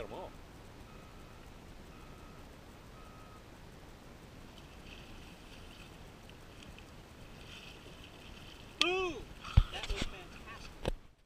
got them all.